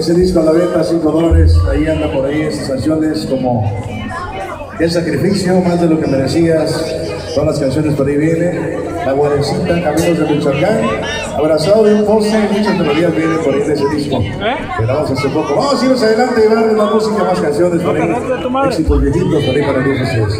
ese disco a la venta, 5 dólares. Ahí anda por ahí esas canciones como El Sacrificio, Más de lo que merecías. Son las canciones por ahí viene. La Guarecita, Caminos de Michoacán. Abrazado de un poste, muchas melodías vienen por ahí de ese disco. Que grabamos hace poco. Vamos a irnos adelante y llevarles más música, más canciones por ahí. Éxitos viejitos por ahí para todos ustedes.